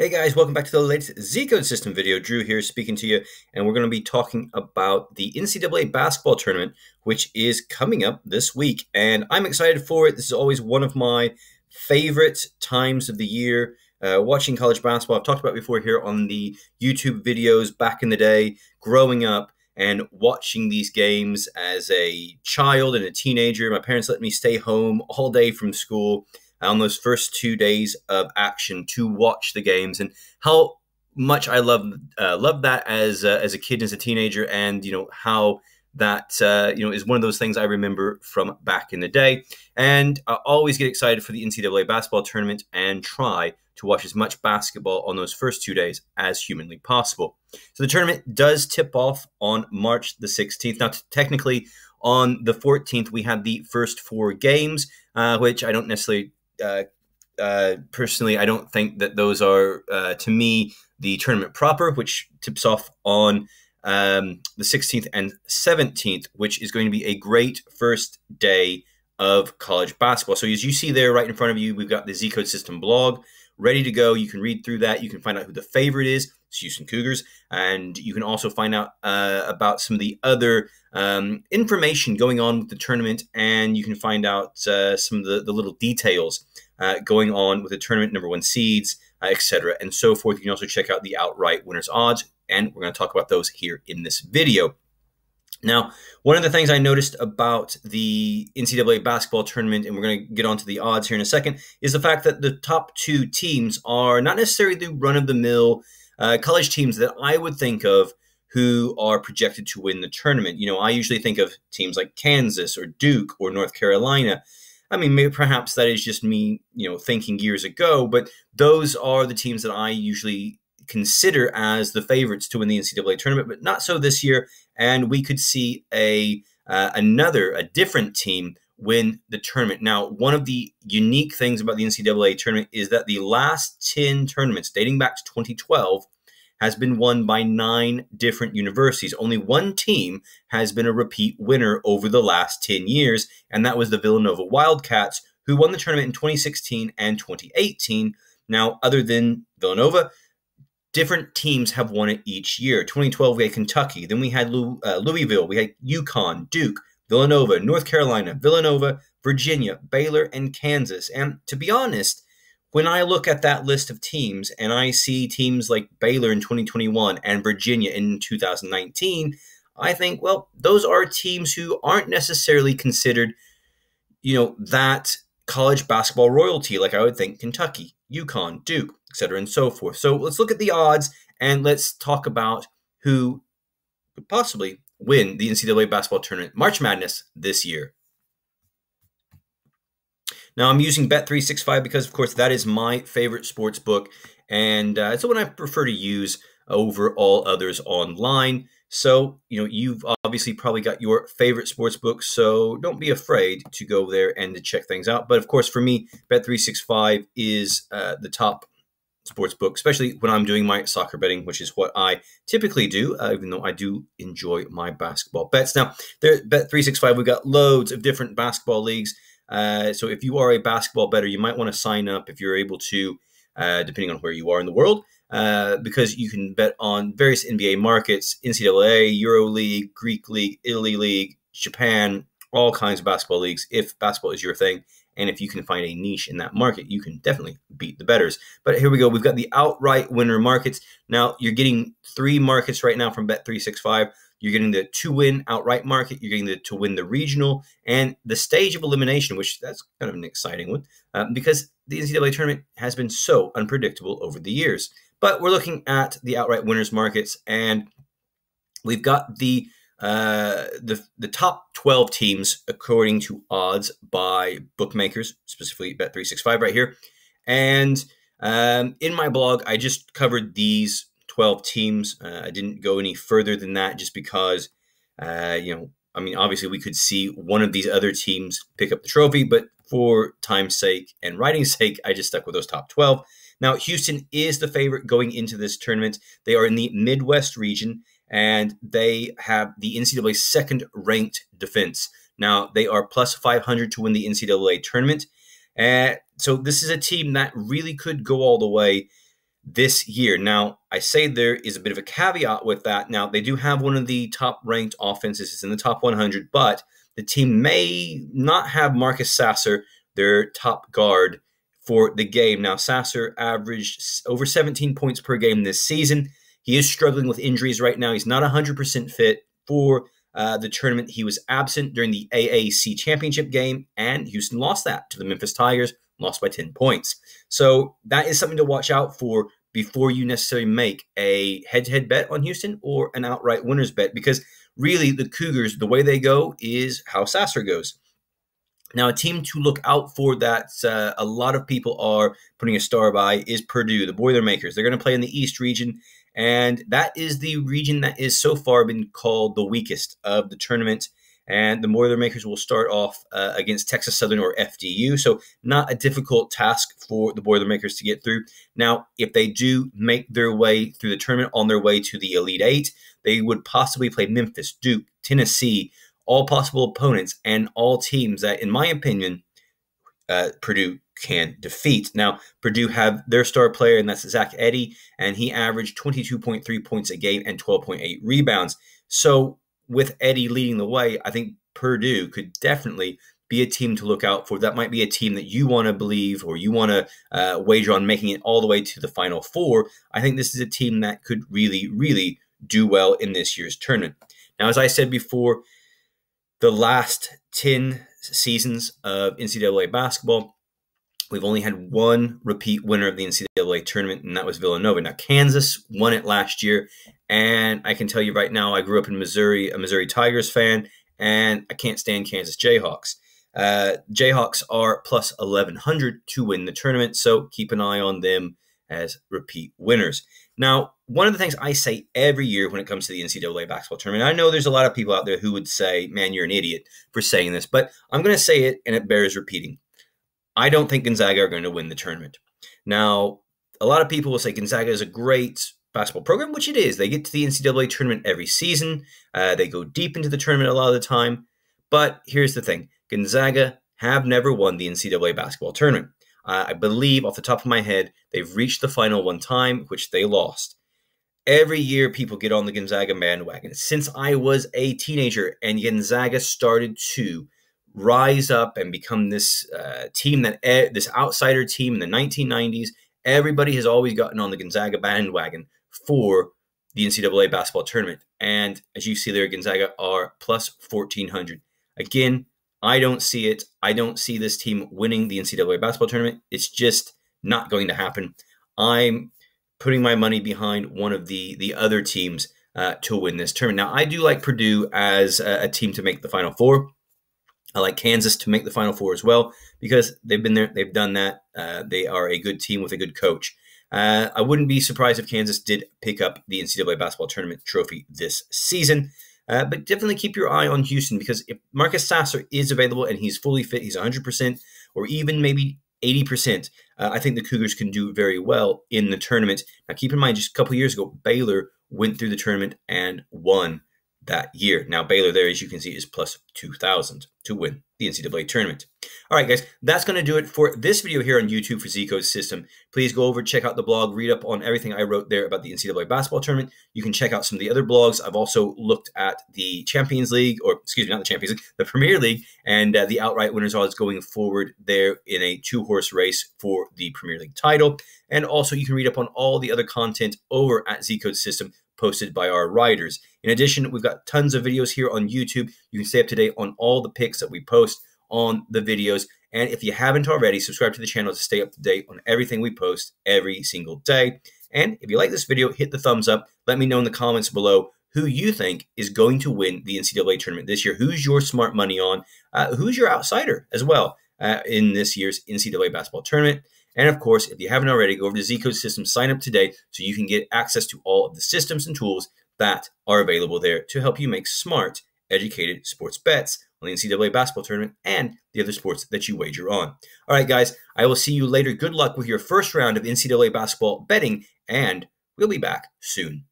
Hey guys, welcome back to the latest Z Code System video. Drew here speaking to you, and we're going to be talking about the NCAA basketball tournament, which is coming up this week. And I'm excited for it. This is always one of my favorite times of the year. Uh, watching college basketball, I've talked about before here on the YouTube videos back in the day, growing up and watching these games as a child and a teenager. My parents let me stay home all day from school on those first two days of action to watch the games and how much I love uh, love that as uh, as a kid as a teenager and you know how that uh, you know is one of those things I remember from back in the day and I always get excited for the NCAA basketball tournament and try to watch as much basketball on those first two days as humanly possible. So the tournament does tip off on March the 16th. Now, technically, on the 14th, we had the first four games, uh, which I don't necessarily uh, uh, personally, I don't think that those are, uh, to me, the tournament proper, which tips off on um, the 16th and 17th, which is going to be a great first day of college basketball. So, as you see there right in front of you, we've got the Z Code System blog ready to go. You can read through that. You can find out who the favorite is. Houston Cougars. And you can also find out uh, about some of the other um, information going on with the tournament. And you can find out uh, some of the, the little details uh, going on with the tournament, number one seeds, uh, etc., and so forth. You can also check out the outright winners odds. And we're going to talk about those here in this video. Now, one of the things I noticed about the NCAA basketball tournament, and we're going to get onto the odds here in a second, is the fact that the top two teams are not necessarily the run of the mill uh, college teams that I would think of who are projected to win the tournament. You know, I usually think of teams like Kansas or Duke or North Carolina. I mean, maybe perhaps that is just me, you know, thinking years ago, but those are the teams that I usually consider as the favorites to win the NCAA tournament, but not so this year. And we could see a uh, another, a different team win the tournament. Now, one of the unique things about the NCAA tournament is that the last 10 tournaments dating back to 2012 has been won by nine different universities. Only one team has been a repeat winner over the last 10 years, and that was the Villanova Wildcats, who won the tournament in 2016 and 2018. Now, other than Villanova, different teams have won it each year. 2012, we had Kentucky. Then we had uh, Louisville. We had UConn, Duke, Villanova, North Carolina, Villanova, Virginia, Baylor, and Kansas. And to be honest, when I look at that list of teams and I see teams like Baylor in 2021 and Virginia in 2019, I think, well, those are teams who aren't necessarily considered, you know, that college basketball royalty like I would think Kentucky, UConn, Duke, etc., and so forth. So let's look at the odds and let's talk about who could possibly win the NCAA basketball tournament, March Madness, this year. Now, I'm using Bet365 because, of course, that is my favorite sports book, and uh, it's the one I prefer to use over all others online. So, you know, you've obviously probably got your favorite sports book, so don't be afraid to go there and to check things out. But of course, for me, Bet365 is uh, the top sports book, especially when I'm doing my soccer betting, which is what I typically do, uh, even though I do enjoy my basketball bets. Now, there, Bet365, we've got loads of different basketball leagues. Uh, so if you are a basketball better, you might want to sign up if you're able to, uh, depending on where you are in the world, uh, because you can bet on various NBA markets, NCAA, Euro League, Greek League, Italy League, Japan, all kinds of basketball leagues. If basketball is your thing, and if you can find a niche in that market, you can definitely beat the betters. But here we go. We've got the outright winner markets. Now you're getting three markets right now from Bet365. You're getting the to win outright market. You're getting the to win the regional and the stage of elimination, which that's kind of an exciting one uh, because the NCAA tournament has been so unpredictable over the years. But we're looking at the outright winners markets, and we've got the uh, the the top 12 teams according to odds by bookmakers, specifically Bet365 right here. And um, in my blog, I just covered these 12 teams. Uh, I didn't go any further than that just because, uh, you know, I mean, obviously we could see one of these other teams pick up the trophy, but for time's sake and writing's sake, I just stuck with those top 12. Now, Houston is the favorite going into this tournament. They are in the Midwest region and they have the NCAA second ranked defense. Now, they are plus 500 to win the NCAA tournament. And so this is a team that really could go all the way. this year. Now, I say there is a bit of a caveat with that. Now, they do have one of the top ranked offenses, it's in the top 100, but the team may not have Marcus Sasser, their top guard, for the game. Now, Sasser averaged over 17 points per game this season. He is struggling with injuries right now. He's not 100% fit for uh, the tournament. He was absent during the AAC championship game, and Houston lost that to the Memphis Tigers, lost by 10 points. So that is something to watch out for before you necessarily make a head to head bet on Houston or an outright winners bet, because really the Cougars, the way they go is how Sasser goes. Now, a team to look out for that uh, a lot of people are putting a star by is Purdue, the Boilermakers. They're going to play in the East region, and that is the region that is so far been called the weakest of the tournament. And the Boilermakers will start off uh, against Texas Southern or FDU, so not a difficult task for the Boilermakers to get through. Now, if they do make their way through the tournament on their way to the Elite Eight, they would possibly play Memphis, Duke, Tennessee, all possible opponents and all teams that, in my opinion, uh, Purdue can defeat. Now, Purdue have their star player, and that's Zach Edey, and he averaged 22.3 points a game and 12.8 rebounds. So, with Edey leading the way, I think Purdue could definitely be a team to look out for. That might be a team that you want to believe or you want to uh, wager on making it all the way to the Final Four. I think this is a team that could really, really do well in this year's tournament. Now, as I said before, the last 10 seasons of NCAA basketball, we've only had one repeat winner of the NCAA tournament, and that was Villanova. Now, Kansas won it last year, and I can tell you right now, I grew up in Missouri, a Missouri Tigers fan, and I can't stand Kansas Jayhawks. Uh, Jayhawks are plus 1100 to win the tournament, so keep an eye on them as repeat winners. Now, one of the things I say every year when it comes to the NCAA basketball tournament, I know there's a lot of people out there who would say, man, you're an idiot for saying this, but I'm going to say it and it bears repeating. I don't think Gonzaga are going to win the tournament. Now, a lot of people will say Gonzaga is a great basketball program, which it is. They get to the NCAA tournament every season, uh, they go deep into the tournament a lot of the time. But here's the thing Gonzaga have never won the NCAA basketball tournament. I believe, off the top of my head, they've reached the final one time, which they lost. Every year, people get on the Gonzaga bandwagon. Since I was a teenager and Gonzaga started to rise up and become this uh, team that this outsider team in the 1990s, everybody has always gotten on the Gonzaga bandwagon for the NCAA basketball tournament. And as you see there, Gonzaga are plus 1400. Again, I don't see it. I don't see this team winning the NCAA basketball tournament. It's just not going to happen. I'm putting my money behind one of the the other teams uh, to win this tournament. Now, I do like Purdue as a, a, team to make the Final Four. I like Kansas to make the Final Four as well because they've been there, they've done that. Uh, they are a good team with a good coach. Uh, I wouldn't be surprised if Kansas did pick up the NCAA basketball tournament trophy this season. Uh, but definitely keep your eye on Houston because if Marcus Sasser is available and he's fully fit, he's 100%, or even maybe 80%, uh, I think the Cougars can do very well in the tournament. Now, keep in mind, just a couple years ago, Baylor went through the tournament and won that year. Now, Baylor, there, as you can see, is plus 2,000 to win the NCAA tournament. All right, guys, that's going to do it for this video here on YouTube for Z Code System. Please go over, check out the blog, read up on everything I wrote there about the NCAA basketball tournament. You can check out some of the other blogs. I've also looked at the Champions League, or excuse me, not the Champions League, the Premier League, and uh, the outright winners odds going forward there in a two horse race for the Premier League title. And also, you can read up on all the other content over at Z Code System posted by our writers. In addition, we've got tons of videos here on YouTube. You can stay up to date on all the picks that we post on the videos. And if you haven't already, subscribe to the channel to stay up to date on everything we post every single day. And if you like this video, hit the thumbs up. Let me know in the comments below who you think is going to win the NCAA tournament this year. Who's your smart money on? Uh, who's your outsider as well uh, in this year's NCAA basketball tournament? And of course, if you haven't already, go over to Zcode System, sign up today so you can get access to all of the systems and tools that are available there to help you make smart, educated sports bets on the NCAA basketball tournament and the other sports that you wager on. All right, guys, I will see you later. Good luck with your first round of NCAA basketball betting, and we'll be back soon.